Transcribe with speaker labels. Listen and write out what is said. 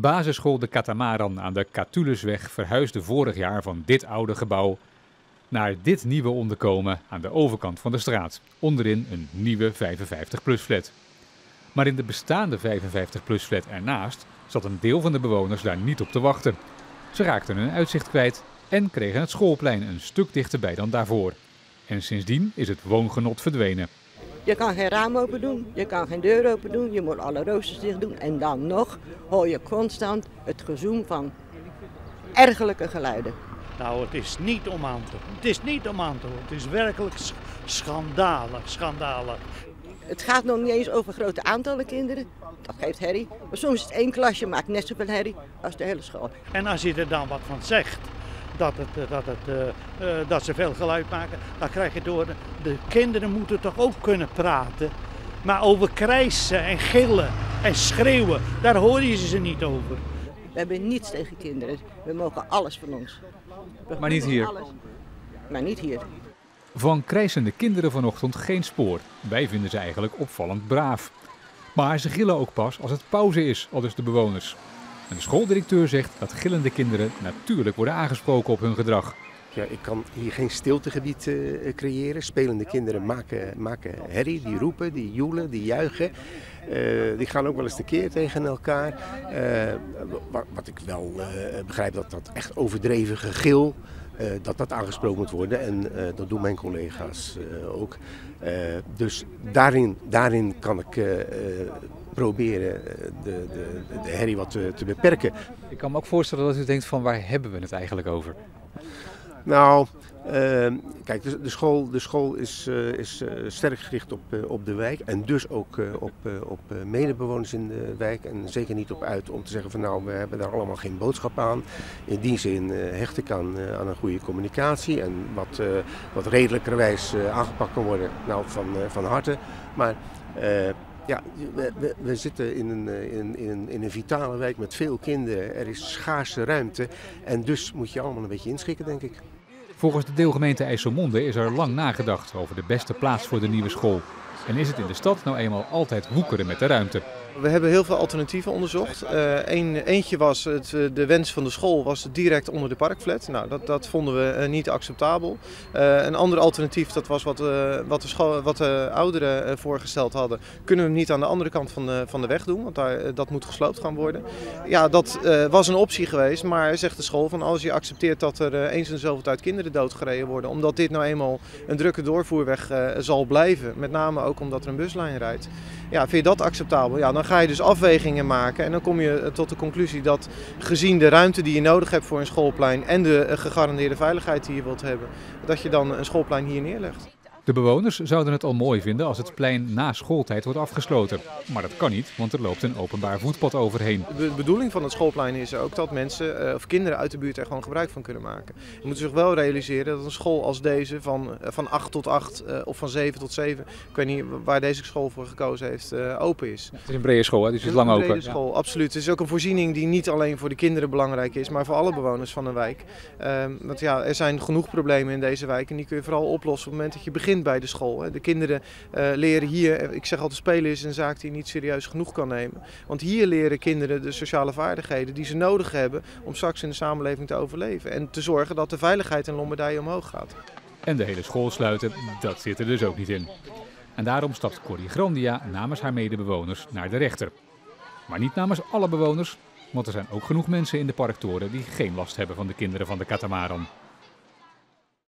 Speaker 1: Basisschool De Katamaran aan de Catulusweg verhuisde vorig jaar van dit oude gebouw naar dit nieuwe onderkomen aan de overkant van de straat. Onderin een nieuwe 55-plus flat. Maar in de bestaande 55-plus flat ernaast zat een deel van de bewoners daar niet op te wachten. Ze raakten hun uitzicht kwijt en kregen het schoolplein een stuk dichterbij dan daarvoor. En sindsdien is het woongenot verdwenen.
Speaker 2: Je kan geen raam open doen, je kan geen deur open doen, je moet alle roosters dicht doen. En dan nog hoor je constant het gezoem van ergelijke geluiden.
Speaker 3: Nou, het is niet om aan te Het is niet om aan te horen. Het is werkelijk schandalig, schandalig.
Speaker 2: Het gaat nog niet eens over grote aantallen kinderen. Dat geeft herrie. Maar soms is het één klasje, maakt net zoveel herrie als de hele school.
Speaker 3: En als je er dan wat van zegt, dat, het, eh, dat, het, uh, uh, dat ze veel geluid maken, dan krijg je door. De kinderen moeten toch ook kunnen praten. Maar over krijsen en gillen en schreeuwen, daar hoor je ze niet over.
Speaker 2: We hebben niets tegen kinderen. We mogen alles van ons.
Speaker 1: maar niet hier?
Speaker 2: Alles. Maar niet hier.
Speaker 1: Van krijsende kinderen vanochtend geen spoor. Wij vinden ze eigenlijk opvallend braaf. Maar ze gillen ook pas als het pauze is, al dus de bewoners. De schooldirecteur zegt dat gillende kinderen natuurlijk worden aangesproken op hun gedrag.
Speaker 4: Ja, ik kan hier geen stiltegebied uh, creëren. Spelende kinderen maken, maken herrie, die roepen, die joelen, die juichen. Uh, die gaan ook wel eens keer tegen elkaar. Wat, wat, ik wel begrijp, dat dat echt overdreven gegil, dat dat aangesproken moet worden. En dat doen mijn collega's ook. dus daarin, daarin kan ik proberen de, de, de herrie wat te, te, beperken.
Speaker 1: Ik kan me ook voorstellen dat u denkt van waar hebben we het eigenlijk over?
Speaker 4: Nou, uh, kijk, de, de, school, de school is, uh, is uh, sterk gericht op, op de wijk en dus ook op, op medebewoners in de wijk. En zeker niet op uit om te zeggen van nou, we hebben daar allemaal geen boodschap aan. In die zin hecht ik aan, aan een goede communicatie en wat, wat redelijkerwijs aangepakt kan worden, nou van, van harte. Maar ja, we, we, we, zitten in een, in, in, in een vitale wijk met veel kinderen. Er is schaarse ruimte en dus moet je allemaal een beetje inschikken, denk ik.
Speaker 1: Volgens de deelgemeente IJsselmonde is er lang nagedacht over de beste plaats voor de nieuwe school. En is het in de stad nou eenmaal altijd woekeren met de ruimte.
Speaker 5: We hebben heel veel alternatieven onderzocht. Een, eentje was het, eh, de wens van de school was direct onder de parkflat. Nou, dat, dat vonden we uh, niet acceptabel. Een ander alternatief, dat was wat, wat, de, school, wat de ouderen voorgesteld hadden. Kunnen we hem niet aan de andere kant van de, van de weg doen, want daar, dat moet gesloopt gaan worden. Ja, dat was een optie geweest, maar zegt de school van als je accepteert dat er eens en zoveel tijd kinderen doodgereden worden, omdat dit nou eenmaal een drukke doorvoerweg zal blijven, met name ook omdat er een buslijn rijdt. Ja, vind je dat acceptabel? Ja, ga je dus afwegingen maken en dan kom je tot de conclusie dat gezien de ruimte die je nodig hebt voor een schoolplein en de eh, gegarandeerde veiligheid die je wilt hebben, dat je dan een schoolplein hier neerlegt.
Speaker 1: De bewoners zouden het al mooi vinden als het plein na schooltijd wordt afgesloten. Maar dat kan niet, want er loopt een openbaar voetpad overheen.
Speaker 5: De bedoeling van het schoolplein is ook dat mensen eh, of kinderen uit de buurt er gewoon gebruik van kunnen maken. Je moet zich wel realiseren dat een school als deze van, eh, van 8 tot 8 uh, of van 7 tot 7, ik weet niet waar deze school voor gekozen heeft, open is.
Speaker 1: Het is een brede school, hè? dus het is lang open.
Speaker 5: Een brede school, ja. absoluut. Het is ook een voorziening die niet alleen voor de kinderen belangrijk is, maar voor alle bewoners van een wijk. Ehm, want ja, er zijn genoeg problemen in deze wijk en die kun je vooral oplossen op het moment dat je begint bij de school. De kinderen uh, leren hier, ik zeg altijd spelen is een zaak die je niet serieus genoeg kan nemen. Want hier leren kinderen de sociale vaardigheden die ze nodig hebben om straks in de samenleving te overleven. En te zorgen dat de veiligheid in Lombardije omhoog gaat.
Speaker 1: En de hele school sluiten, dat zit er dus ook niet in. En daarom stapt Corrie Grandia namens haar medebewoners naar de rechter. Maar niet namens alle bewoners, want er zijn ook genoeg mensen in de parktoren die geen last hebben van de kinderen van de katamaran.